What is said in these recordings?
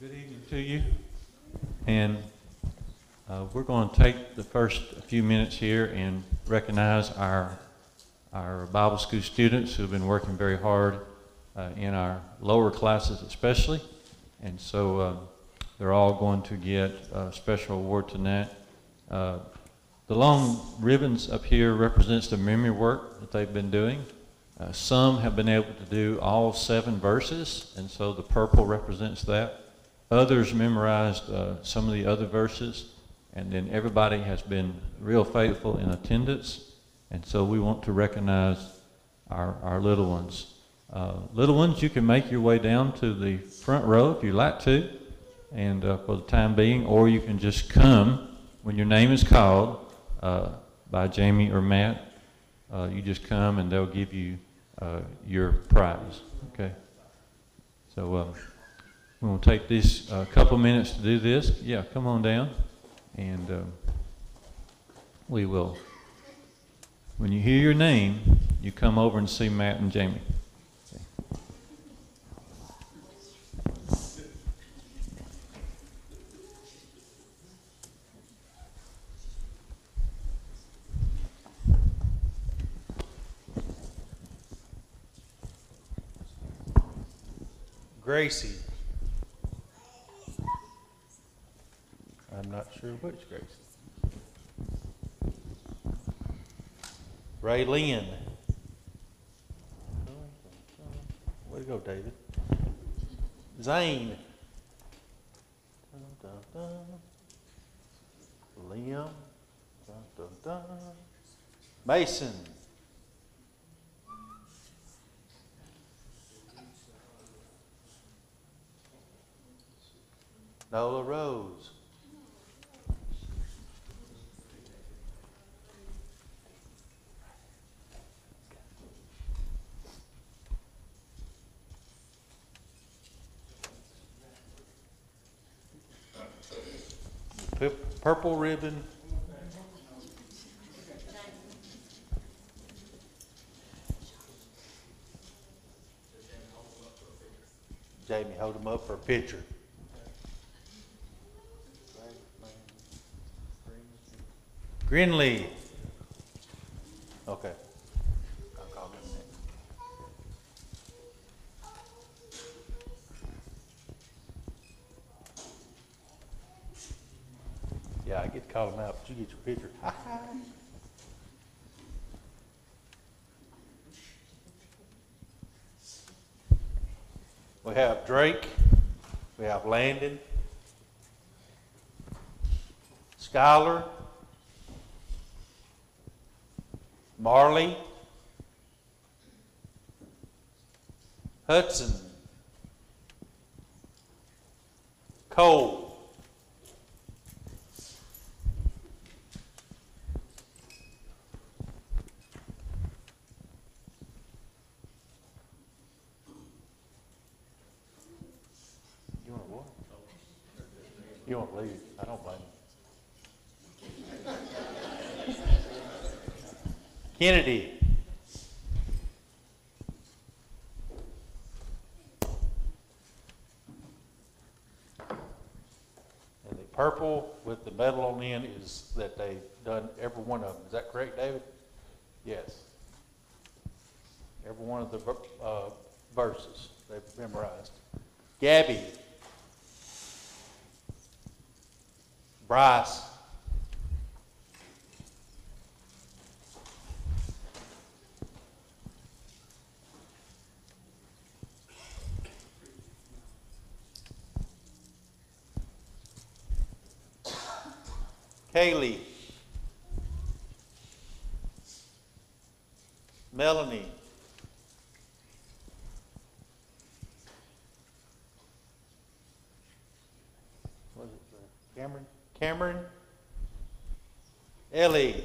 Good evening to you. And uh, we're going to take the first few minutes here and recognize our, our Bible school students who have been working very hard uh, in our lower classes especially. And so uh, they're all going to get a special award tonight. Uh, the long ribbons up here represents the memory work that they've been doing. Uh, some have been able to do all seven verses, and so the purple represents that. Others memorized uh, some of the other verses, and then everybody has been real faithful in attendance, and so we want to recognize our, our little ones. Uh, little ones, you can make your way down to the front row if you like to, and uh, for the time being, or you can just come when your name is called uh, by Jamie or Matt. Uh, you just come and they'll give you uh, your prize. Okay. So uh, we're going to take this a couple minutes to do this. Yeah, come on down, and uh, we will. When you hear your name, you come over and see Matt and Jamie. Gracie. I'm not sure which Grace. Ray Lynn. Way to go, David. Zane. Liam. Mason. Nola Rose. Purple ribbon. Jamie, hold them up for a picture. Grinley. Okay. I'll call him next. Yeah, I get to call him out, but you get your picture. We have Drake, we have Landon, Skylar, Marley, Hudson, Cole, You want to what? You want to leave? I don't blame you. Kennedy. And the purple with the metal on the end is that they've done every one of them. Is that correct, David? Yes. Every one of the ver- uh, verses they've memorized. Gabby. Bryce. Kaylee. Melanie. Was it uh, Cameron? Cameron? Ellie.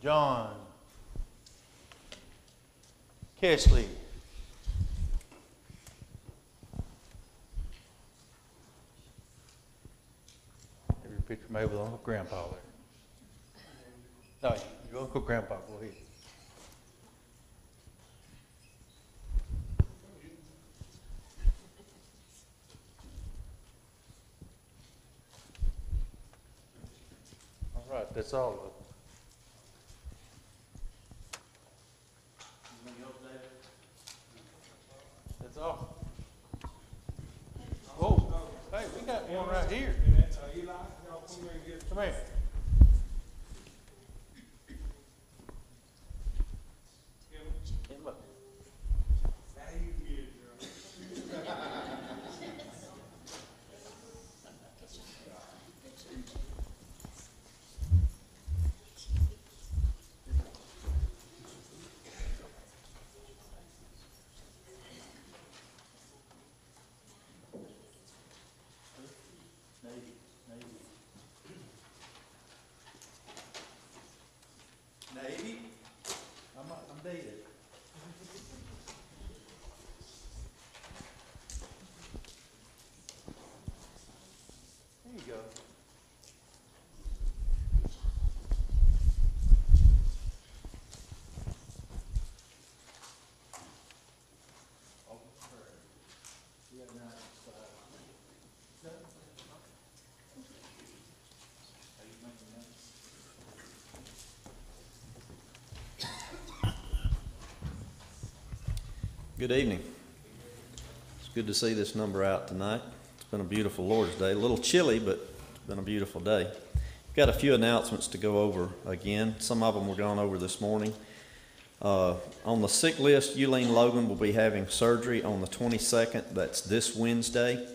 John. Kesley. maybe with Uncle Grandpa there. No, your Uncle Grandpa, go ahead. All right, that's all of them. That's all. Oh, hey, we got one right here. Come here. Come up. Navy. I'm, I'm dated. There you go. Good evening. It's good to see this number out tonight. It's been a beautiful Lord's Day. A little chilly, but it's been a beautiful day. Got a few announcements to go over again. Some of them were gone over this morning. Uh, on the sick list, Eulene Logan will be having surgery on the 22nd. That's this Wednesday.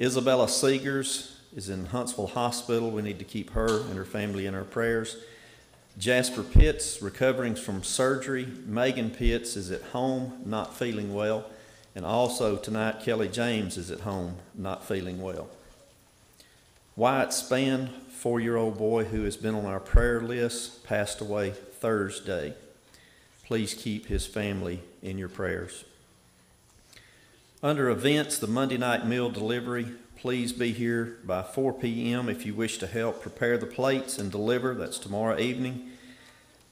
Isabella Seegers is in Huntsville Hospital. We need to keep her and her family in our prayers. Jasper Pitts recovering from surgery. Megan Pitts is at home, not feeling well. And also tonight, Kelly James is at home, not feeling well. Wyatt Spann, four year old boy who has been on our prayer list, passed away Thursday. Please keep his family in your prayers. Under events, the Monday night meal delivery, please be here by 4 p.m. if you wish to help prepare the plates and deliver. That's tomorrow evening.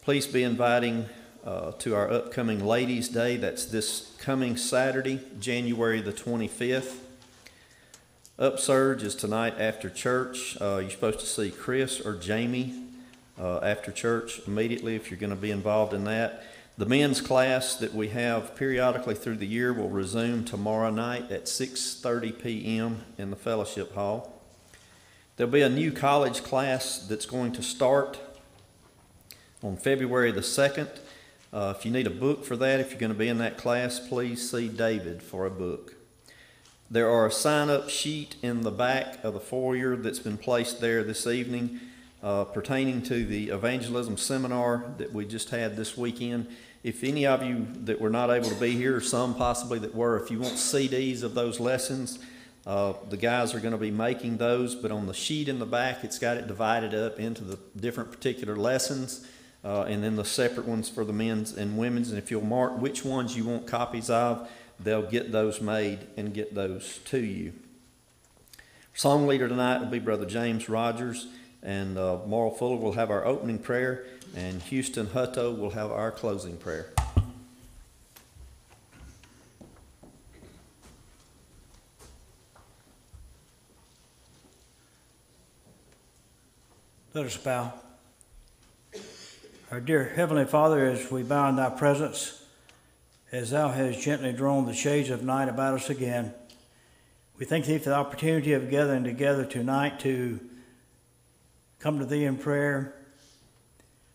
Please be inviting uh, to our upcoming Ladies' Day. That's this coming Saturday, January the 25th. Upsurge is tonight after church. Uh, you're supposed to see Chris or Jamie uh, after church immediately if you're going to be involved in that. The men's class that we have periodically through the year will resume tomorrow night at 6:30 p.m. in the fellowship hall. There'll be a new college class that's going to start on February the 2nd. Uh, if you need a book for that, if you're going to be in that class, please see David for a book. There are a sign-up sheet in the back of the foyer that's been placed there this evening uh, pertaining to the evangelism seminar that we just had this weekend. If any of you that were not able to be here, some possibly that were, if you want CDs of those lessons, uh, the guys are going to be making those, but on the sheet in the back, it's got it divided up into the different particular lessons, uh, and then the separate ones for the men's and women's. And if you'll mark which ones you want copies of, they'll get those made and get those to you. Song leader tonight will be Brother James Rogers, and uh, Marl Fuller will have our opening prayer, and Houston Hutto will have our closing prayer. Let us bow. Our dear Heavenly Father, as we bow in Thy presence, as Thou hast gently drawn the shades of night about us again, we thank Thee for the opportunity of gathering together tonight to come to Thee in prayer,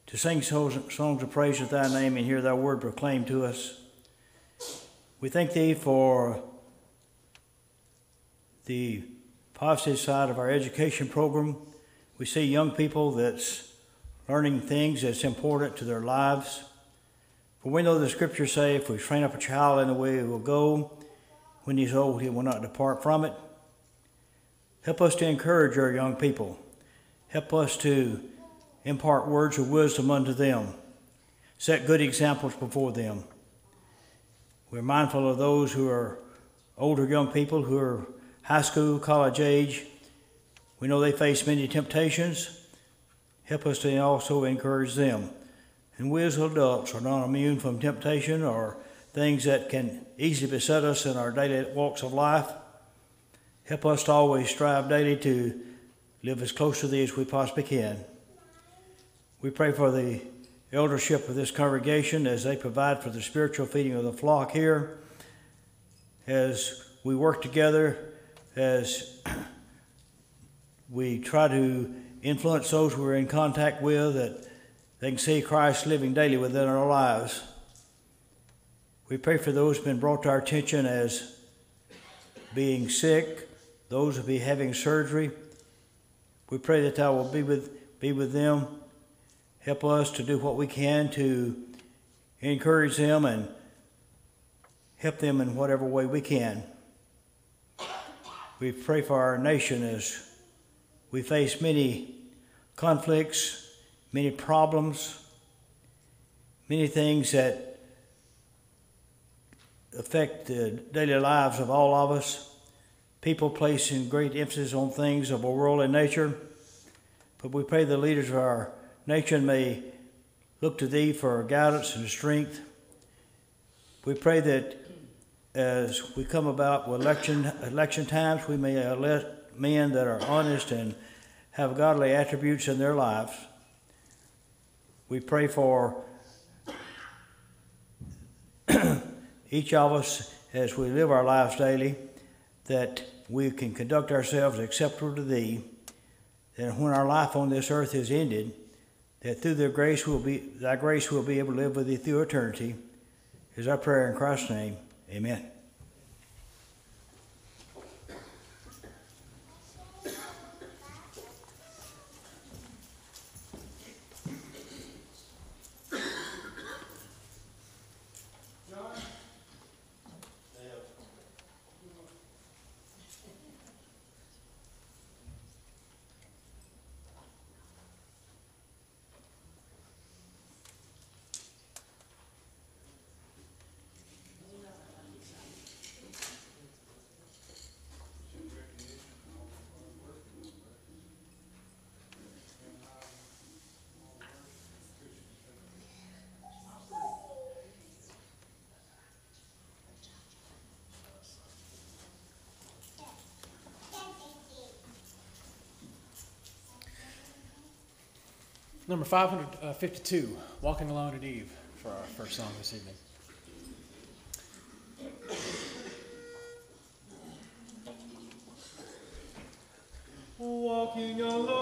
to sing songs, of praise of Thy name and hear Thy word proclaimed to us. We thank Thee for the positive side of our education program. We see young people that's learning things that's important to their lives. For we know the scriptures say, if we train up a child in the way he will go, when he's old, he will not depart from it. Help us to encourage our young people. Help us to impart words of wisdom unto them. Set good examples before them. We're mindful of those who are older young people who are high school, college age, We know they face many temptations. Help us to also encourage them. And we as adults are not immune from temptation or things that can easily beset us in our daily walks of life. Help us to always strive daily to live as close to Thee as we possibly can. We pray for the eldership of this congregation as they provide for the spiritual feeding of the flock here, as we work together, as we try to influence those we're in contact with, that they can see Christ living daily within our lives. We pray for those who have been brought to our attention as being sick, those who be having surgery. We pray that Thou will be with, be with them. Help us to do what we can to encourage them and help them in whatever way we can. We pray for our nation as we face many conflicts, many problems, many things that affect the daily lives of all of us. People placing great emphasis on things of a worldly nature. But we pray the leaders of our nation may look to Thee for guidance and strength. We pray that as we come about with election election times, we may elect men that are honest and have godly attributes in their lives. We pray for each of us as we live our lives daily that we can conduct ourselves acceptable to Thee. That when our life on this earth is ended, that through their grace will be Thy grace will be able to live with Thee through eternity. Is our prayer in Christ's name. Amen. Number 552, Walking Alone at Eve, for our first song this evening. Walking alone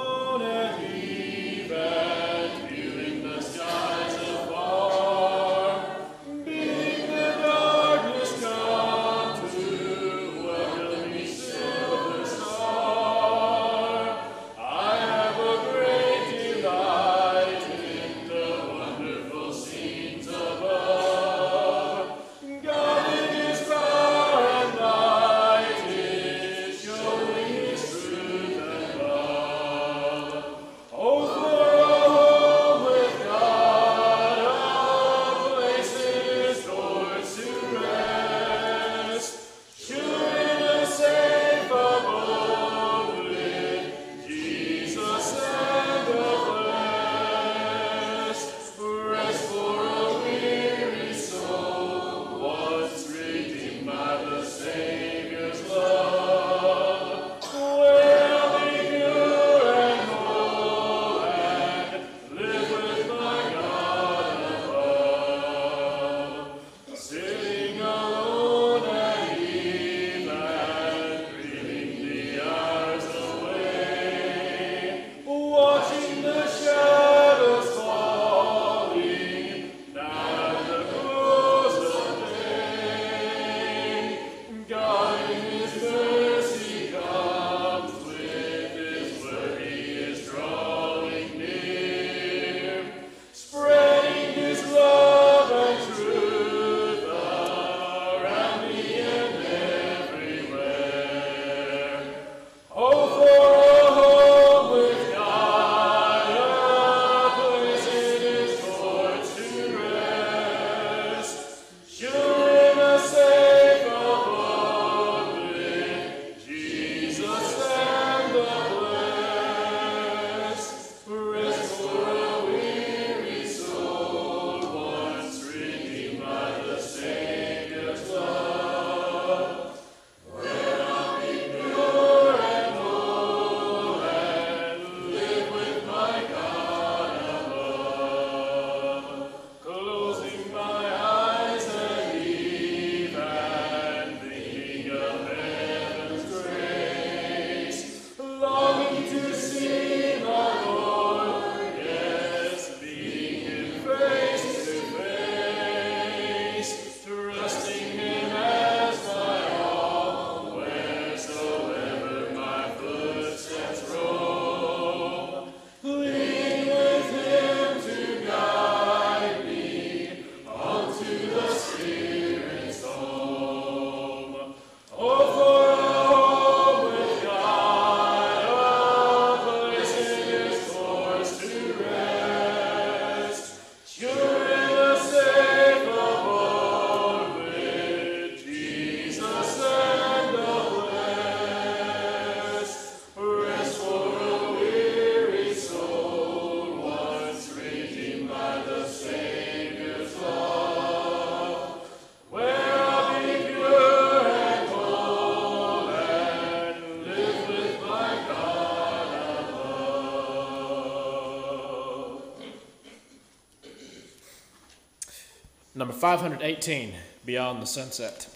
518 Beyond the Sunset.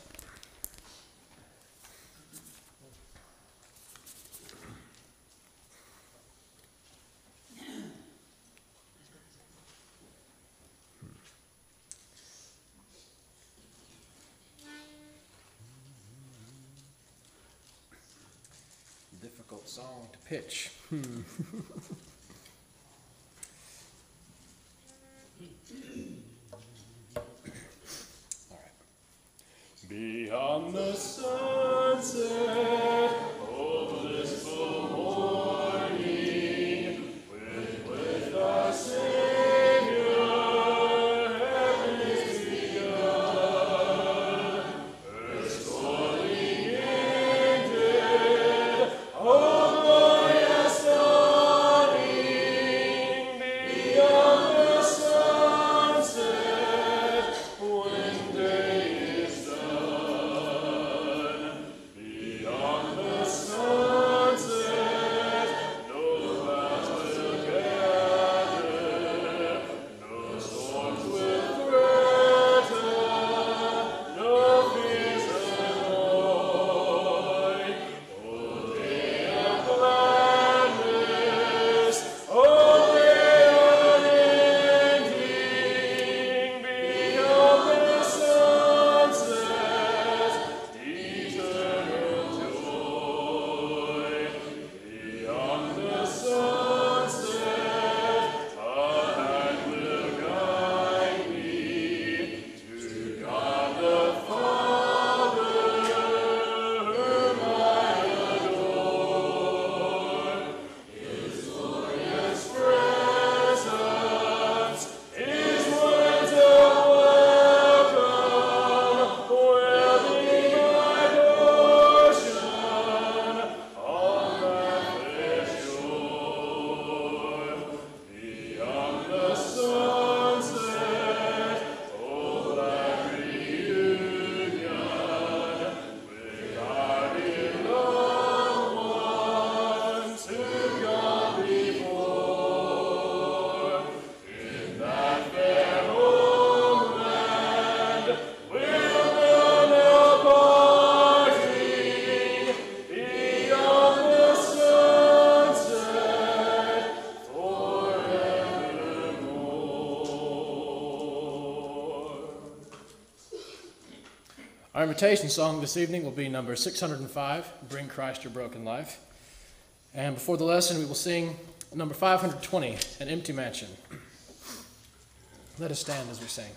meditation song this evening will be number 605 Bring Christ Your Broken Life. And before the lesson, we will sing number 520 An Empty Mansion. Let us stand as we sing.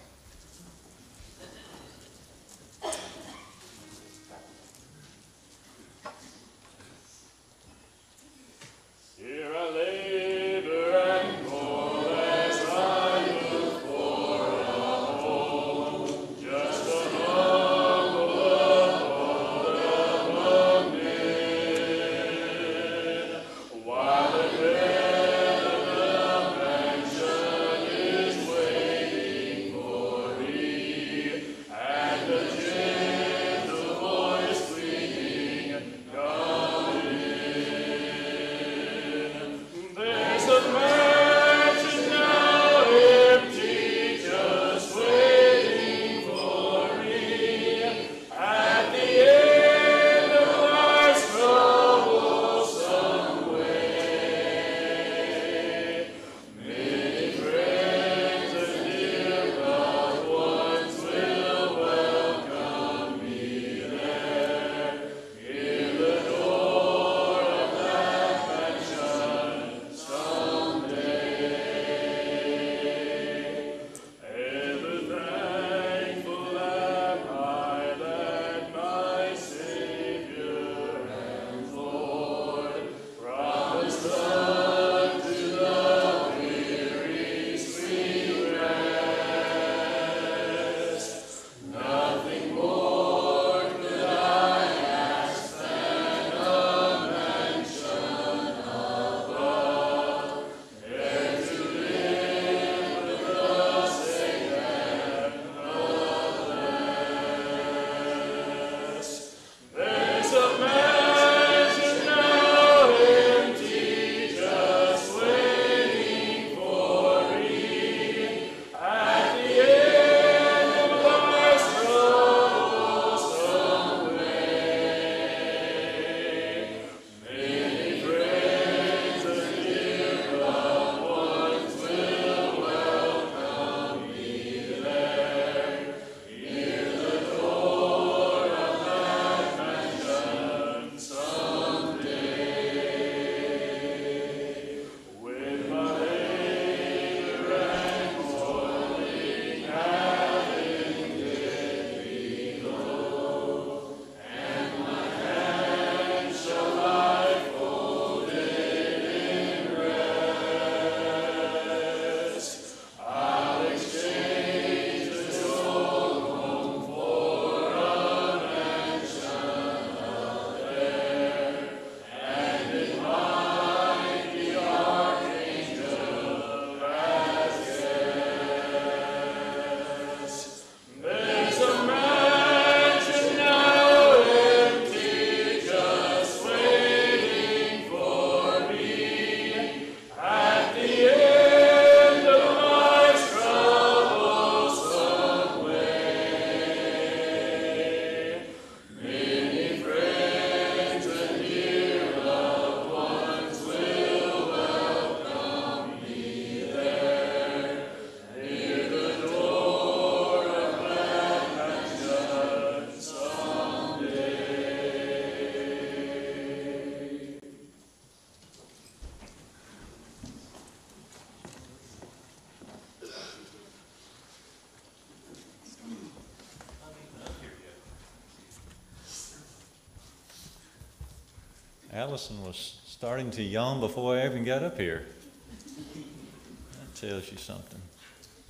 Allison was starting to yawn before I even got up here. That tells you something.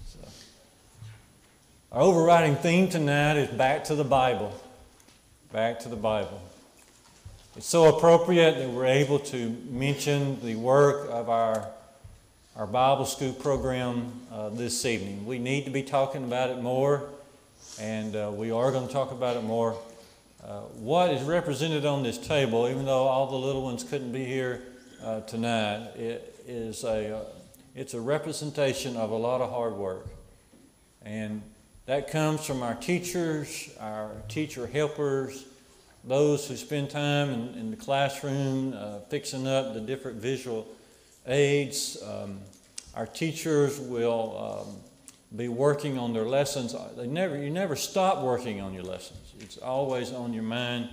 So. Our overriding theme tonight is back to the Bible. Back to the Bible. It's so appropriate that we're able to mention the work of our, our Bible school program uh, this evening. We need to be talking about it more, and uh, we are going to talk about it more. Uh, what is represented on this table, even though all the little ones couldn't be here uh, tonight, it is a, uh, it's a representation of a lot of hard work. And that comes from our teachers, our teacher helpers, those who spend time in, in the classroom uh, fixing up the different visual aids. Um, our teachers will um, be working on their lessons. They never, you never stop working on your lessons. It's always on your mind,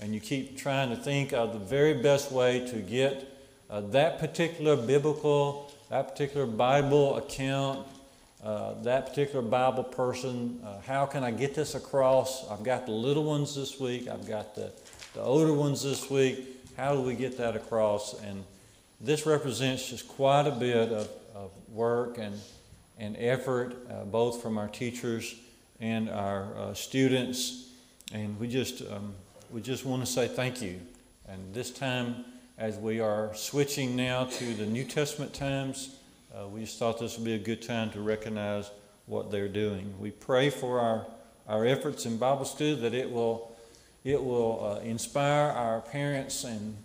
and you keep trying to think of the very best way to get uh, that particular biblical, that particular Bible account, uh, that particular Bible person. Uh, how can I get this across? I've got the little ones this week. I've got the, the older ones this week. How do we get that across? And this represents just quite a bit of, of work and, and effort, uh, both from our teachers and our uh, students. And we just, um, we just want to say thank you. And this time, as we are switching now to the New Testament times, uh, we just thought this would be a good time to recognize what they're doing. We pray for our, our efforts in Bible study that it will, it will uh, inspire our parents and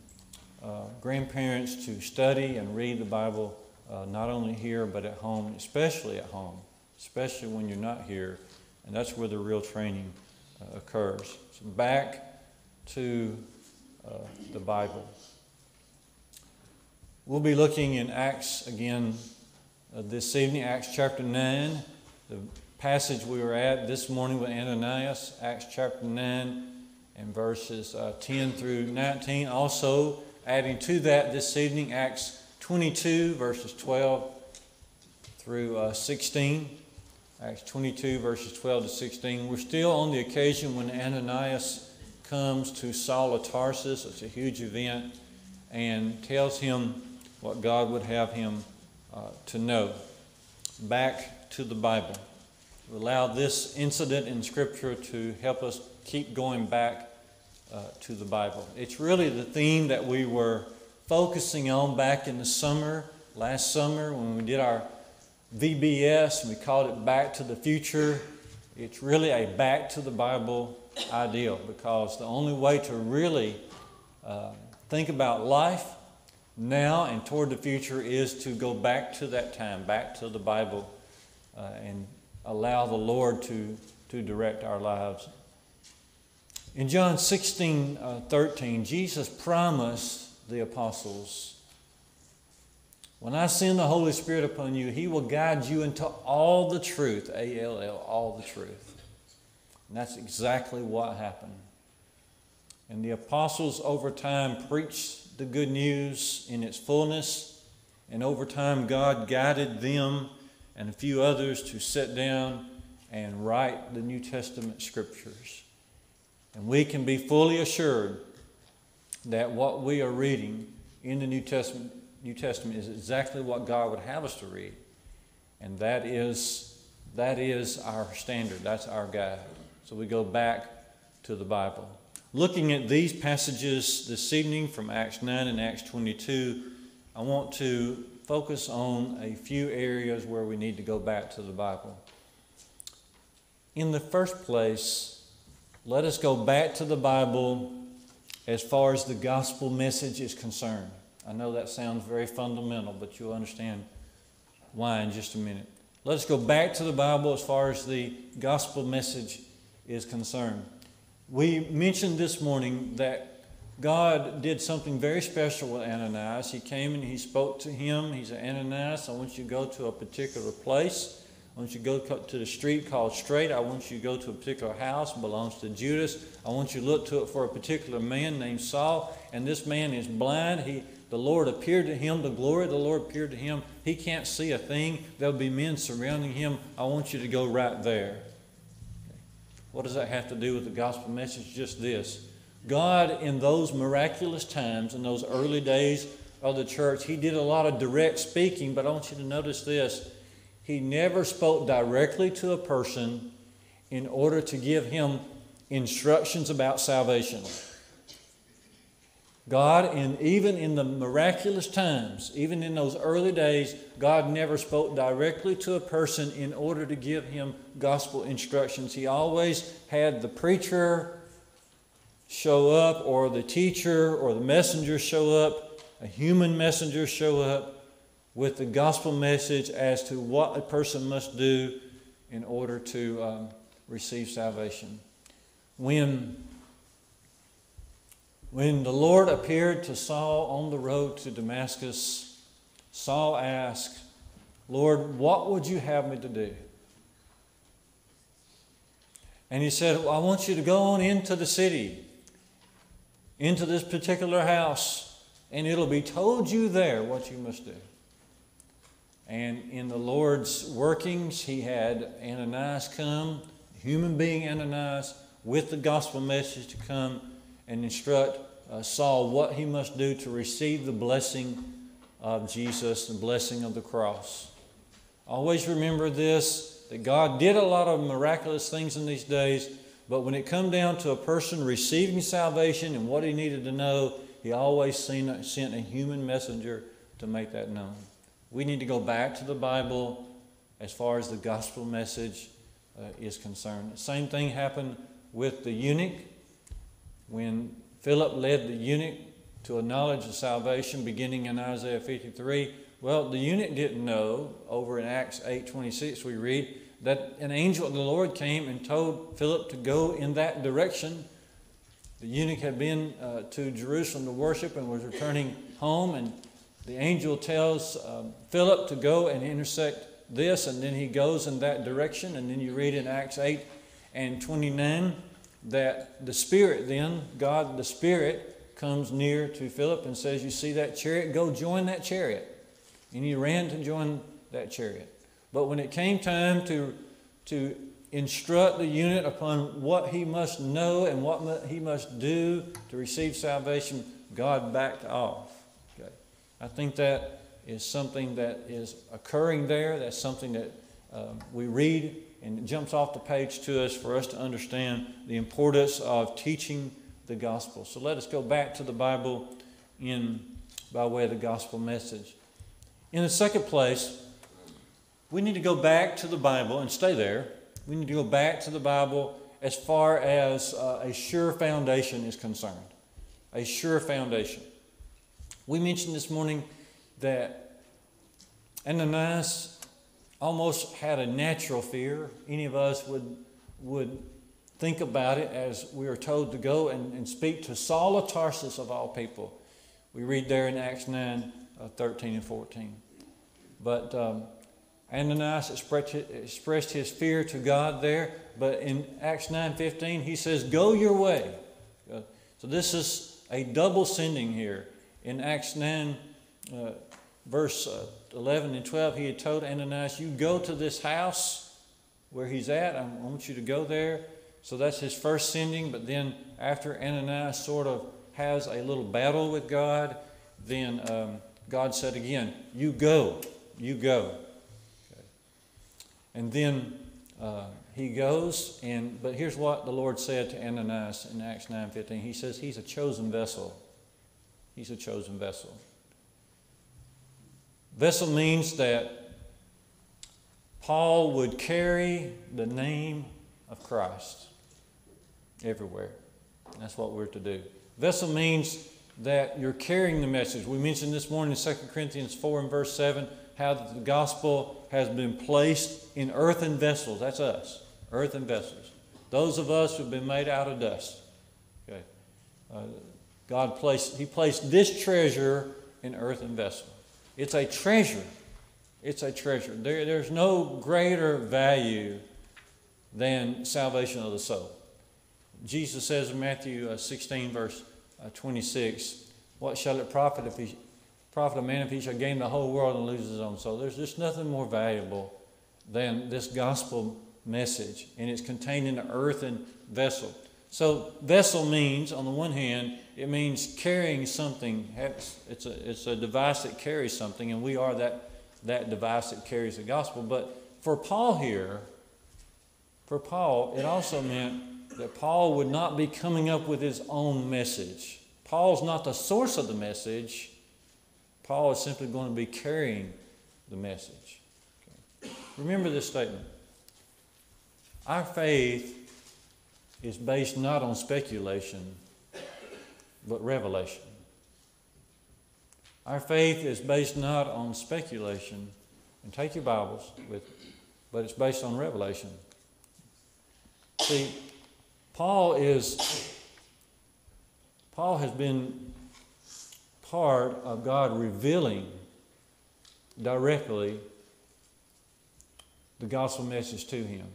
uh, grandparents to study and read the Bible uh, not only here but at home, especially at home, especially when you're not here. And that's where the real training uh, occurs. So back to uh, the Bible. We'll be looking in Acts again uh, this evening, Acts chapter 9. The passage we were at this morning with Ananias, Acts chapter 9 and verses uh, 10 through 19. Also, adding to that this evening, Acts 22, verses 12 through uh, 16. Acts 22, verses 12 to 16. We're still on the occasion when Ananias comes to Saul of Tarsus. It's a huge event and tells him what God would have him uh, to know. Back to the Bible. Allow this incident in Scripture to help us keep going back uh, to the Bible. It's really the theme that we were focusing on back in the summer, last summer, when we did our VBS and we called it Back to the Future. It's really a back to the Bible ideal because the only way to really uh, think about life now and toward the future is to go back to that time, back to the Bible, uh, and allow the Lord to, to direct our lives. In John 16 uh, 13, Jesus promised the apostles, When I send the Holy Spirit upon you, He will guide you into all the truth, A L L, all the truth. And that's exactly what happened. And the apostles over time preached the good news in its fullness. And over time, God guided them and a few others to sit down and write the New Testament scriptures. And we can be fully assured that what we are reading in the New Testament, New Testament is exactly what God would have us to read. And that is, that is our standard, that's our guide. So we go back to the Bible. Looking at these passages this evening from Acts 9 and Acts 22, I want to focus on a few areas where we need to go back to the Bible. In the first place, let us go back to the Bible as far as the gospel message is concerned. I know that sounds very fundamental, but you'll understand why in just a minute. Let us go back to the Bible as far as the gospel message is concerned. We mentioned this morning that God did something very special with Ananias. He came and he spoke to him. He said, Ananias, I want you to go to a particular place. I want you to go to the street called Straight. I want you to go to a particular house, belongs to Judas. I want you to look to it for a particular man named Saul. And this man is blind. He, the Lord appeared to him. The glory of the Lord appeared to him. He can't see a thing. There'll be men surrounding him. I want you to go right there. What does that have to do with the gospel message? Just this God, in those miraculous times, in those early days of the church, He did a lot of direct speaking, but I want you to notice this. He never spoke directly to a person in order to give him instructions about salvation. God, and even in the miraculous times, even in those early days, God never spoke directly to a person in order to give him gospel instructions. He always had the preacher show up, or the teacher, or the messenger show up, a human messenger show up with the gospel message as to what a person must do in order to um, receive salvation. When when the Lord appeared to Saul on the road to Damascus, Saul asked, Lord, what would you have me to do? And he said, well, I want you to go on into the city, into this particular house, and it'll be told you there what you must do. And in the Lord's workings, he had Ananias come, human being Ananias, with the gospel message to come and instruct uh, Saul what he must do to receive the blessing of Jesus, the blessing of the cross. Always remember this that God did a lot of miraculous things in these days, but when it come down to a person receiving salvation and what he needed to know, he always sent a human messenger to make that known. We need to go back to the Bible as far as the gospel message uh, is concerned. Same thing happened with the eunuch when Philip led the eunuch to a knowledge of salvation beginning in Isaiah 53. Well, the eunuch didn't know, over in Acts 8.26 we read, that an angel of the Lord came and told Philip to go in that direction. The eunuch had been uh, to Jerusalem to worship and was returning home, and the angel tells um, Philip to go and intersect this, and then he goes in that direction. And then you read in Acts 8 and 29 that the Spirit, then, God the Spirit, comes near to Philip and says, You see that chariot? Go join that chariot. And he ran to join that chariot. But when it came time to, to instruct the eunuch upon what he must know and what he must do to receive salvation, God backed off. Okay. I think that is something that is occurring there. That's something that um, we read and it jumps off the page to us for us to understand the importance of teaching the gospel. So let us go back to the Bible in by way of the gospel message. In the second place, we need to go back to the Bible and stay there. We need to go back to the Bible as far as uh, a sure foundation is concerned. A sure foundation. We mentioned this morning that Ananias almost had a natural fear. Any of us would, would think about it as we are told to go and, and speak to Saul of Tarsus of all people. We read there in Acts 9 uh, 13 and 14. But um, Ananias expressed, his fear to God there, but in Acts 9 15, he says, Go your way. Uh, so this is a double sending here. In Acts 9, uh, verse uh, 11 and 12, he had told Ananias, You go to this house where he's at. I want you to go there. So that's his first sending. But then, after Ananias sort of has a little battle with God, then um, God said again, You go. You go. Okay. And then uh, he goes, and but here's what the Lord said to Ananias in Acts 9:15. He says he's a chosen vessel. He's a chosen vessel. Vessel means that Paul would carry the name of Christ everywhere. That's what we're to do. Vessel means that you're carrying the message. We mentioned this morning in 2 Corinthians 4 and verse 7 how the gospel has been placed in earthen vessels. That's us, earthen vessels. Those of us who've been made out of dust. Okay. Uh, God placed, He placed this treasure in earthen vessels. It's a treasure. It's a treasure. There, there's no greater value than salvation of the soul. Jesus says in Matthew uh, 16, verse uh, 26, What shall it profit if he profit a man if he shall gain the whole world and lose his own soul? There's just nothing more valuable than this gospel message, and it's contained in an earthen vessel. So vessel means, on the one hand, it means carrying something. It's a, it's a device that carries something, and we are that, that device that carries the gospel. But for Paul here, for Paul, it also meant that Paul would not be coming up with his own message. Paul's not the source of the message. Paul is simply going to be carrying the message. Okay. Remember this statement. Our faith is based not on speculation, but revelation. Our faith is based not on speculation, and take your Bibles with, but it's based on revelation. See, Paul is Paul has been part of God revealing directly the gospel message to him.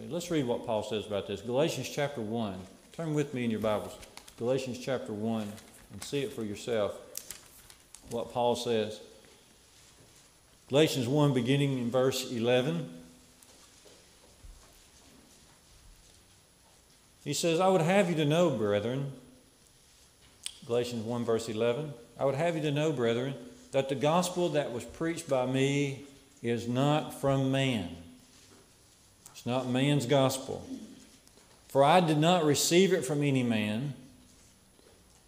Okay, let's read what Paul says about this. Galatians chapter 1. Turn with me in your Bibles. Galatians chapter 1 and see it for yourself what Paul says. Galatians 1, beginning in verse 11. He says, I would have you to know, brethren, Galatians 1, verse 11, I would have you to know, brethren, that the gospel that was preached by me is not from man. It's not man's gospel. For I did not receive it from any man,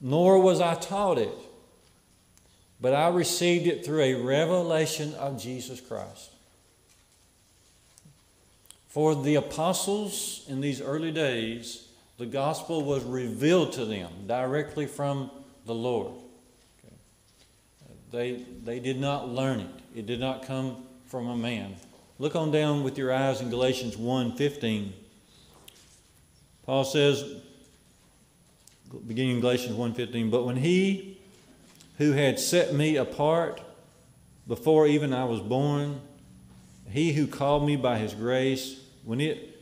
nor was I taught it, but I received it through a revelation of Jesus Christ. For the apostles in these early days, the gospel was revealed to them directly from the Lord. They, they did not learn it, it did not come from a man. Look on down with your eyes in Galatians 1:15. Paul says, beginning in Galatians 1:15, but when he who had set me apart before even I was born, he who called me by his grace, when it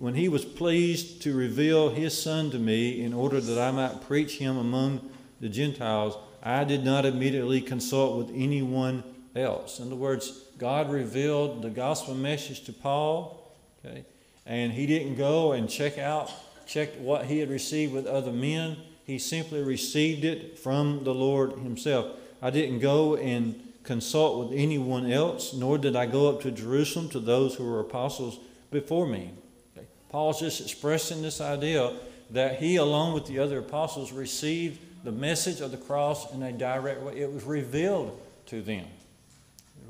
when he was pleased to reveal his son to me in order that I might preach him among the Gentiles, I did not immediately consult with anyone else. In other words, God revealed the gospel message to Paul, okay, and he didn't go and check out, check what he had received with other men. He simply received it from the Lord himself. I didn't go and consult with anyone else, nor did I go up to Jerusalem to those who were apostles before me. Okay. Paul's just expressing this idea that he, along with the other apostles, received the message of the cross in a direct way. It was revealed to them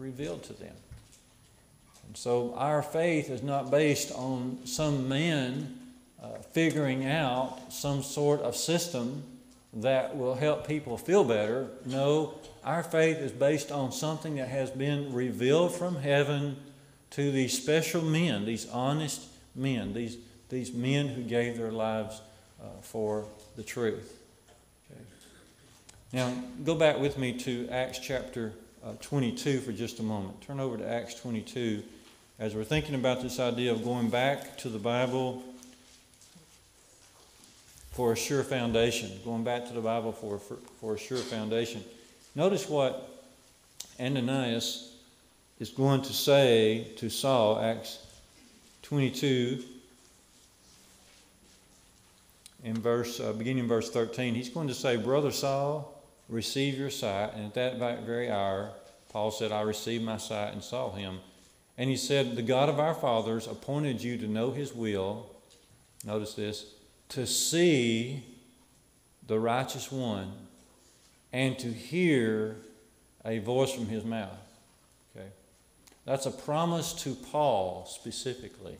revealed to them. And so our faith is not based on some man uh, figuring out some sort of system that will help people feel better. No, our faith is based on something that has been revealed from heaven to these special men, these honest men, these, these men who gave their lives uh, for the truth. Okay. Now, go back with me to Acts chapter uh, 22 for just a moment. Turn over to Acts 22 as we're thinking about this idea of going back to the Bible for a sure foundation, going back to the Bible for, for, for a sure foundation. Notice what Ananias is going to say to Saul, Acts 22, in verse, uh, beginning in verse 13. He's going to say, Brother Saul, receive your sight. And at that very hour, Paul said, I received my sight and saw him. And he said, The God of our fathers appointed you to know his will. Notice this to see the righteous one and to hear a voice from his mouth. Okay? That's a promise to Paul specifically.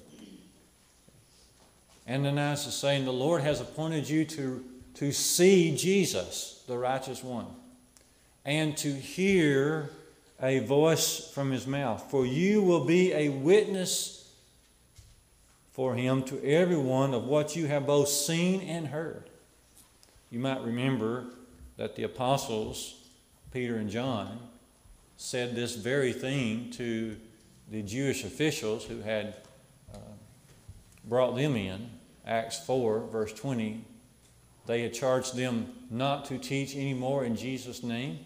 And Ananias is saying, The Lord has appointed you to, to see Jesus the righteous one, and to hear a voice from his mouth. For you will be a witness for him to everyone of what you have both seen and heard. You might remember that the apostles, Peter and John, said this very thing to the Jewish officials who had uh, brought them in. Acts 4, verse 20 they had charged them not to teach anymore in Jesus' name.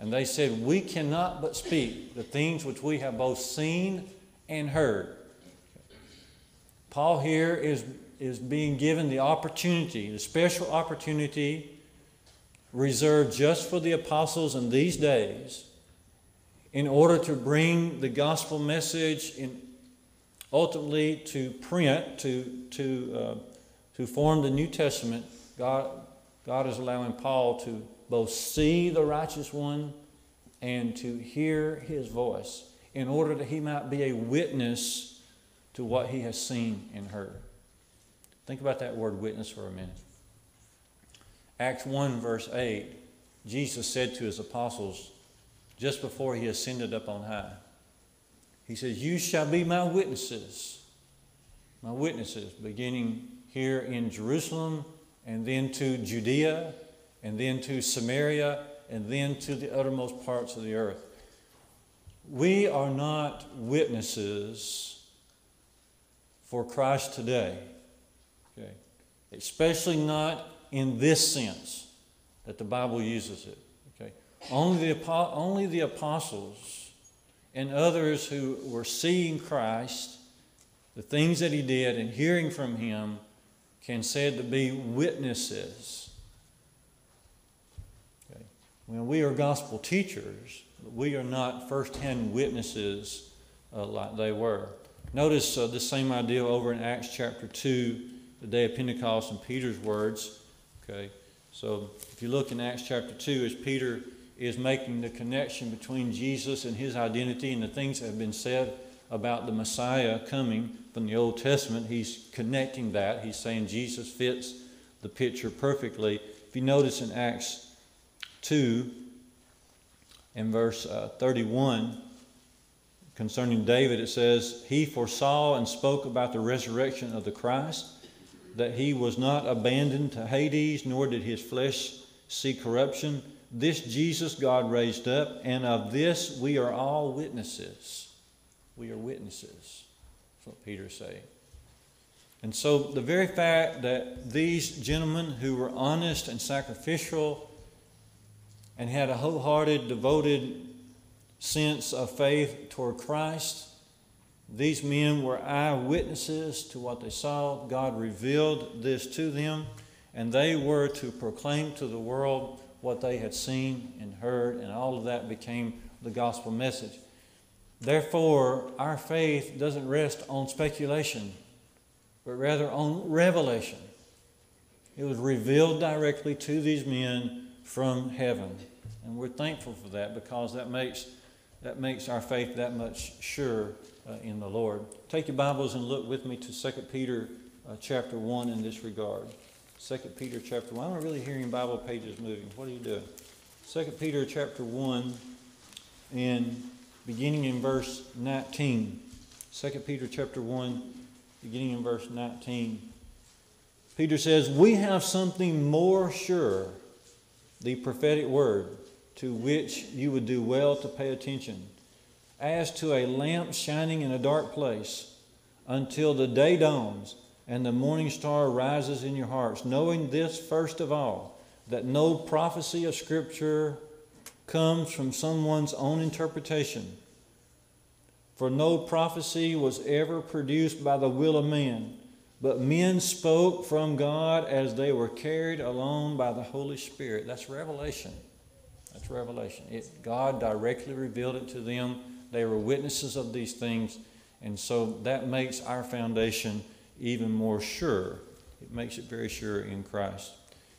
And they said, We cannot but speak the things which we have both seen and heard. Paul here is is being given the opportunity, the special opportunity reserved just for the apostles in these days in order to bring the gospel message in ultimately to print, to, to, uh, to form the New Testament. God, God is allowing Paul to both see the righteous one and to hear his voice in order that he might be a witness to what he has seen and heard. Think about that word witness for a minute. Acts 1, verse 8, Jesus said to his apostles just before he ascended up on high, He says, You shall be my witnesses, my witnesses, beginning here in Jerusalem, and then to Judea, and then to Samaria, and then to the uttermost parts of the earth. We are not witnesses for Christ today, okay? Especially not in this sense that the Bible uses it. Okay? Only the, only the apostles and others who were seeing Christ, the things that he did, and hearing from him can said to be witnesses. Okay? When we are gospel teachers, we are not first-hand witnesses uh, like they were. Notice uh, the same idea over in Acts chapter 2, the day of Pentecost, and Peter's words. Okay, so if you look in Acts chapter 2, as Peter is making the connection between Jesus and his identity and the things that have been said about the Messiah coming from the Old Testament, he's connecting that. He's saying Jesus fits the picture perfectly. If you notice in Acts 2, in verse uh, 31, concerning David, it says, He foresaw and spoke about the resurrection of the Christ that he was not abandoned to Hades, nor did his flesh see corruption. This Jesus God raised up, and of this we are all witnesses. We are witnesses. What Peter's saying. And so the very fact that these gentlemen who were honest and sacrificial and had a wholehearted, devoted sense of faith toward Christ these men were eyewitnesses to what they saw. God revealed this to them, and they were to proclaim to the world what they had seen and heard, and all of that became the gospel message. Therefore, our faith doesn't rest on speculation, but rather on revelation. It was revealed directly to these men from heaven. And we're thankful for that because that makes, that makes our faith that much sure uh, in the Lord. Take your Bibles and look with me to 2 Peter uh, chapter 1 in this regard. 2 Peter chapter 1. I'm really hearing Bible pages moving. What are you doing? 2 Peter chapter 1 and beginning in verse 19. 2 Peter chapter 1 beginning in verse 19. Peter says, We have something more sure, the prophetic word, to which you would do well to pay attention as to a lamp shining in a dark place until the day dawns and the morning star rises in your hearts, knowing this first of all, that no prophecy of Scripture comes from someone's own interpretation. For no prophecy was ever produced by the will of man, but men spoke from God as they were carried along by the Holy Spirit. That's revelation. That's revelation. It, God directly revealed it to them they were witnesses of these things, and so that makes our foundation even more sure. It makes it very sure in Christ.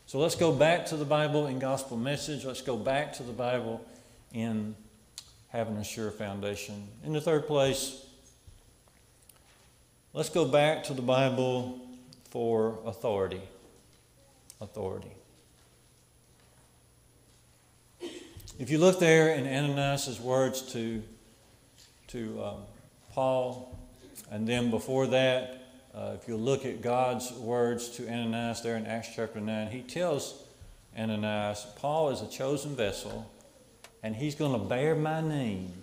So let's go back to the Bible in gospel message. Let's go back to the Bible in having a sure foundation. In the third place, let's go back to the Bible for authority. Authority. If you look there in Ananias' words to to um, Paul. And then before that, uh, if you look at God's words to Ananias there in Acts chapter 9, he tells Ananias, Paul is a chosen vessel, and he's going to bear my name.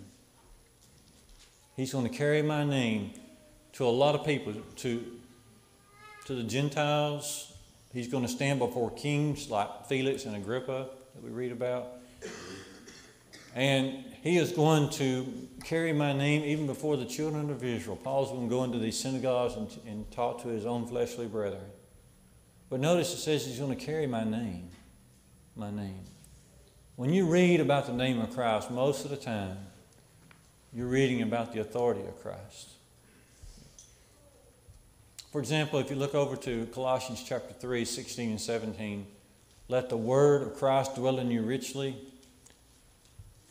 He's going to carry my name to a lot of people, to, to the Gentiles. He's going to stand before kings like Felix and Agrippa that we read about. And he is going to carry my name even before the children of Israel. Paul's going to go into these synagogues and, and talk to his own fleshly brethren. But notice it says he's going to carry my name. My name. When you read about the name of Christ, most of the time, you're reading about the authority of Christ. For example, if you look over to Colossians chapter 3, 16 and 17, let the word of Christ dwell in you richly,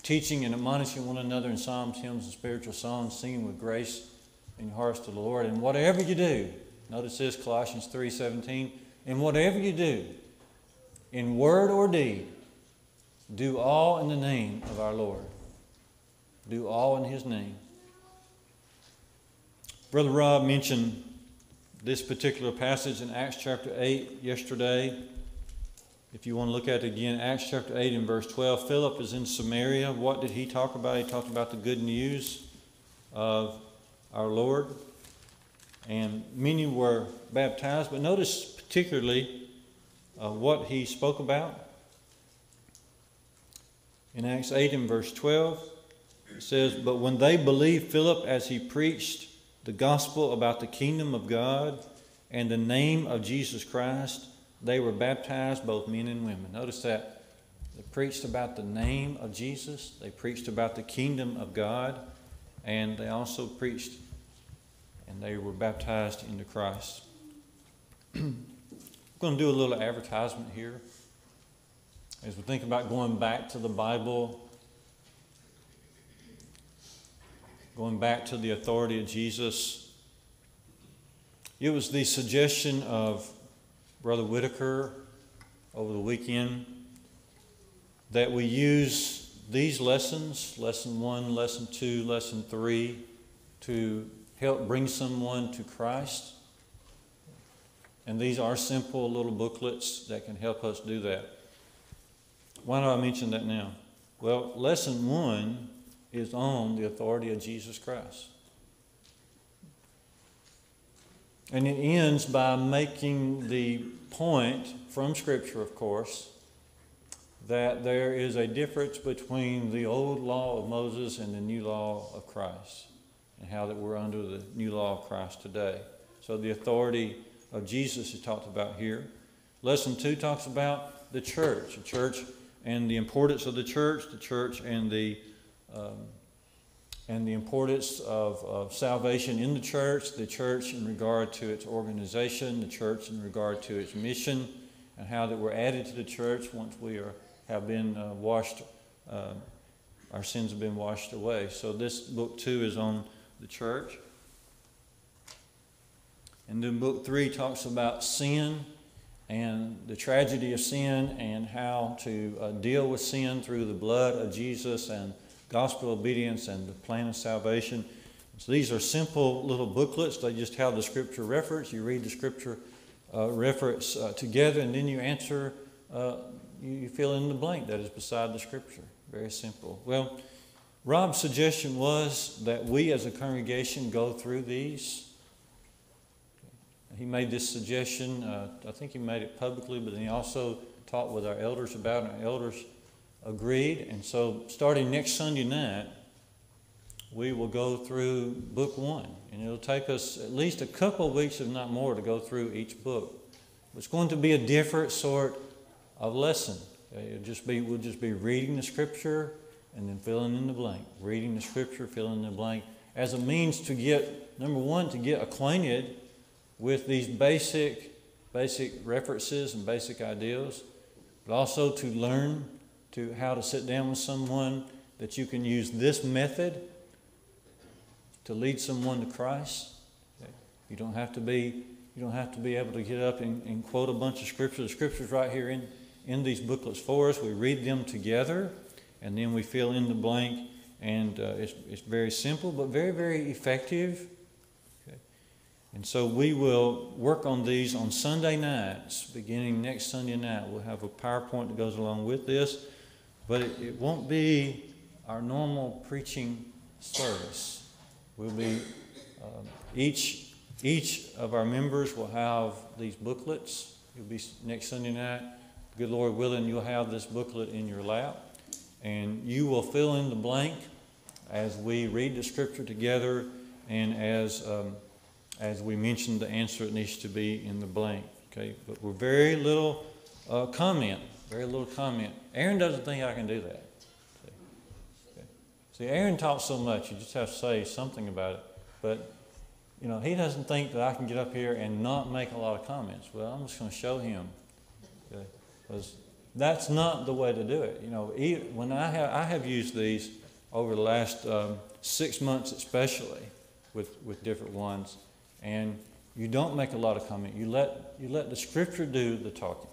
teaching and admonishing one another in psalms, hymns, and spiritual songs, singing with grace in your hearts to the Lord. And whatever you do, notice this, Colossians 3, 17, and whatever you do, in word or deed, do all in the name of our Lord. Do all in His name. Brother Rob mentioned this particular passage in Acts chapter 8 yesterday. If you want to look at it again, Acts chapter 8 and verse 12, Philip is in Samaria. What did he talk about? He talked about the good news of our Lord. And many were baptized, but notice particularly uh, what he spoke about. In Acts 8 and verse 12, it says, But when they believed Philip as he preached the gospel about the kingdom of God and the name of Jesus Christ, they were baptized, both men and women. Notice that. They preached about the name of Jesus, they preached about the kingdom of God, and they also preached and they were baptized into Christ. I'm going to do a little advertisement here. As we think about going back to the Bible, going back to the authority of Jesus, it was the suggestion of Brother Whitaker over the weekend that we use these lessons, lesson one, lesson two, lesson three, to help bring someone to Christ. And these are simple little booklets that can help us do that. Why do I mention that now? Well, lesson one is on the authority of Jesus Christ. And it ends by making the point from Scripture, of course, that there is a difference between the old law of Moses and the new law of Christ, and how that we're under the new law of Christ today. So the authority of Jesus is talked about here. Lesson two talks about the church, the church and the importance of the church, the church and the um, and the importance of, of salvation in the church, the church in regard to its organization, the church in regard to its mission, and how that we're added to the church once we are have been uh, washed, uh, our sins have been washed away. So this book two is on the church. And then book three talks about sin and the tragedy of sin and how to uh, deal with sin through the blood of Jesus and gospel obedience and the plan of salvation. So these are simple little booklets. They just have the scripture reference. You read the scripture uh, reference uh, together and then you answer, uh, you, you fill in the blank that is beside the scripture. Very simple. Well, Rob's suggestion was that we as a congregation go through these he made this suggestion. Uh, I think he made it publicly, but then he also talked with our elders about it. Our elders agreed. And so, starting next Sunday night, we will go through book one. And it'll take us at least a couple of weeks, if not more, to go through each book. It's going to be a different sort of lesson. It'll just be, we'll just be reading the scripture and then filling in the blank. Reading the scripture, filling in the blank, as a means to get, number one, to get acquainted with these basic, basic references and basic ideas, but also to learn to how to sit down with someone that you can use this method to lead someone to Christ. You don't have to be you don't have to be able to get up and, and quote a bunch of scriptures. The scriptures right here in, in these booklets for us. We read them together, and then we fill in the blank. And uh, it's, it's very simple, but very, very effective. And so we will work on these on Sunday nights, beginning next Sunday night. We'll have a PowerPoint that goes along with this, but it, it won't be our normal preaching service. We'll be, um, each, each of our members will have these booklets. You'll be next Sunday night. Good Lord willing, you'll have this booklet in your lap. and you will fill in the blank as we read the scripture together and as, um, as we mention the answer needs to be in the blank. Okay, but we're very little uh, comment, very little comment. Aaron doesn't think I can do that. See, Okay. Aaron talks so much, you just have to say something about it. But, you know, he doesn't think that I can get up here and not make a lot of comments. Well, I'm just going to show him. Because that's not the way to do it. You know, when I have, I have used these over the last um, six months, especially with, with different ones, and you don't make a lot of comment. You let, you let the scripture do the talking.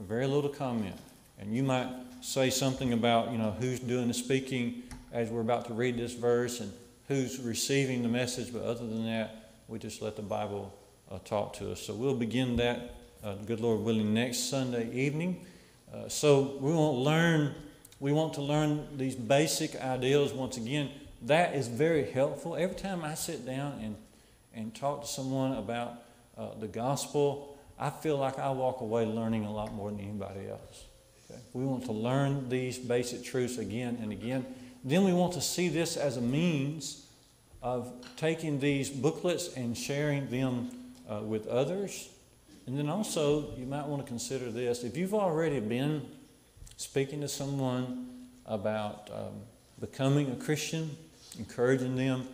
Very little comment, and you might say something about you know who's doing the speaking as we're about to read this verse and who's receiving the message. But other than that, we just let the Bible uh, talk to us. So we'll begin that, uh, good Lord willing, next Sunday evening. Uh, so we want to learn. We want to learn these basic ideals once again. That is very helpful. Every time I sit down and and talk to someone about uh, the gospel, I feel like I walk away learning a lot more than anybody else. Okay? We want to learn these basic truths again and again. Then we want to see this as a means of taking these booklets and sharing them uh, with others. And then also, you might want to consider this. If you've already been speaking to someone about um, becoming a Christian, encouraging them,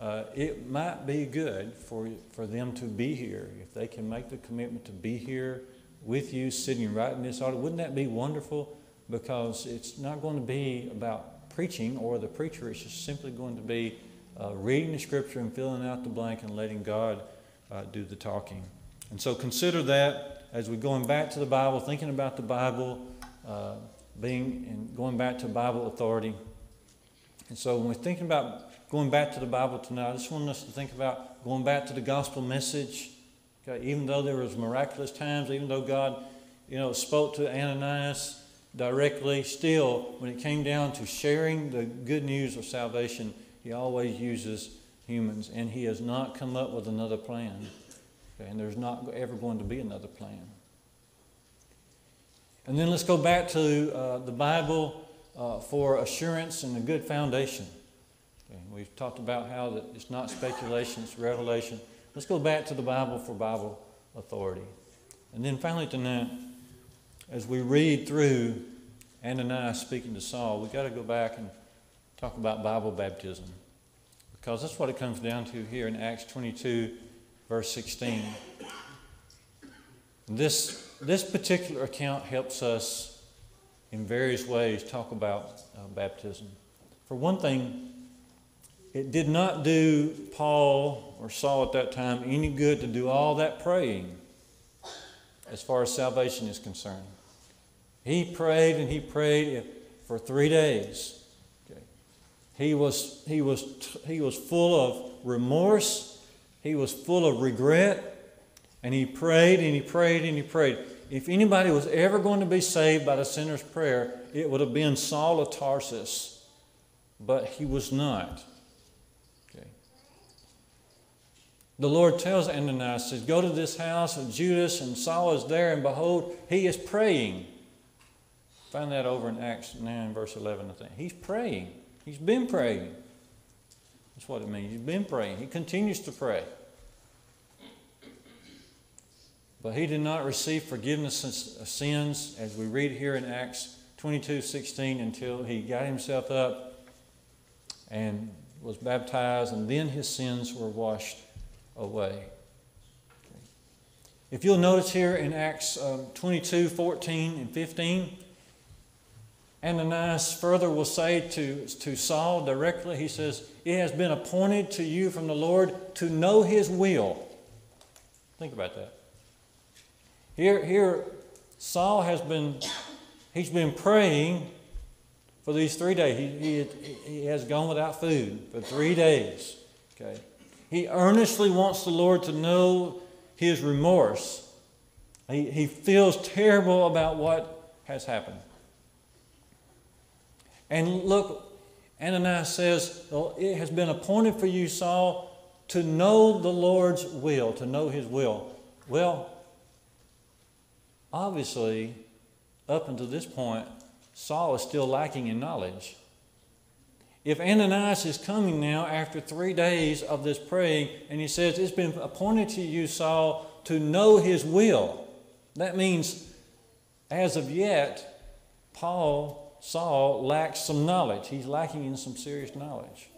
uh, it might be good for, for them to be here. If they can make the commitment to be here with you, sitting right in this audience, wouldn't that be wonderful? Because it's not going to be about preaching or the preacher, it's just simply going to be uh, reading the scripture and filling out the blank and letting God uh, do the talking. And so consider that as we're going back to the Bible, thinking about the Bible, uh, being and going back to Bible authority. And so when we're thinking about going back to the Bible tonight, I just want us to think about going back to the gospel message. Okay, even though there was miraculous times, even though God, you know, spoke to Ananias directly, still, when it came down to sharing the good news of salvation, He always uses humans, and He has not come up with another plan. Okay, and there's not ever going to be another plan. And then let's go back to uh, the Bible uh, for assurance and a good foundation. Okay, we've talked about how that it's not speculation, it's revelation. Let's go back to the Bible for Bible authority. And then finally tonight, as we read through Ananias speaking to Saul, we've got to go back and talk about Bible baptism. Because that's what it comes down to here in Acts 22, verse 16. This, this particular account helps us in various ways talk about uh, baptism. For one thing, it did not do Paul or Saul at that time any good to do all that praying as far as salvation is concerned. He prayed and he prayed for three days. Okay. He, was, he, was, he was full of remorse, he was full of regret, and he prayed and he prayed and he prayed. If anybody was ever going to be saved by the sinner's prayer, it would have been Saul of Tarsus, but he was not. The Lord tells Ananias, says, Go to this house of Judas, and Saul is there, and behold, he is praying. Find that over in Acts 9, verse 11, I think. He's praying. He's been praying. That's what it means. He's been praying. He continues to pray. But he did not receive forgiveness of sins, as we read here in Acts 22 16, until he got himself up and was baptized, and then his sins were washed away. If you'll notice here in Acts um, 22 14 and 15, Ananias further will say to, to Saul directly, he says, It has been appointed to you from the Lord to know his will. Think about that. Here, here Saul has been, he's been praying for these three days. He, he, he has gone without food for three days. Okay. He earnestly wants the Lord to know his remorse. He, he feels terrible about what has happened. And look, Ananias says, well, It has been appointed for you, Saul, to know the Lord's will, to know his will. Well, obviously, up until this point, Saul is still lacking in knowledge. If Ananias is coming now after three days of this praying, and he says, It's been appointed to you, Saul, to know his will. That means, as of yet, Paul, Saul, lacks some knowledge. He's lacking in some serious knowledge.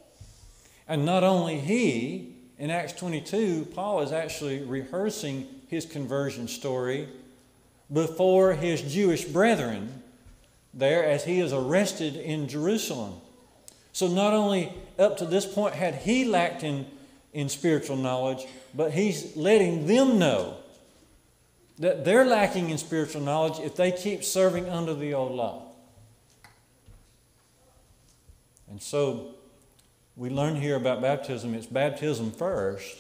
And not only he, in Acts 22, Paul is actually rehearsing his conversion story before his Jewish brethren there as he is arrested in Jerusalem. So not only up to this point had he lacked in, in spiritual knowledge, but he's letting them know that they're lacking in spiritual knowledge if they keep serving under the old law. And so we learn here about baptism it's baptism first,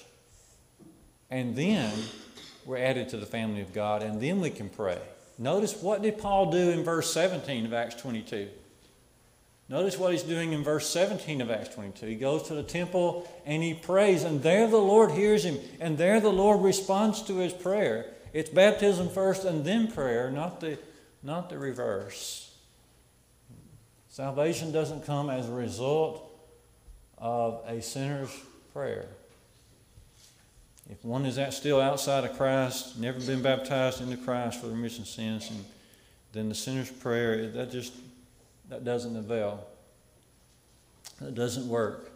and then we're added to the family of God, and then we can pray. Notice what did Paul do in verse 17 of Acts 22? Notice what he's doing in verse 17 of Acts 22. He goes to the temple and he prays, and there the Lord hears him, and there the Lord responds to his prayer. It's baptism first and then prayer, not the, not the reverse. Salvation doesn't come as a result of a sinner's prayer. If one is still outside of Christ, never been baptized into Christ for remission of sins, and then the sinner's prayer, that just that doesn't avail. That doesn't work.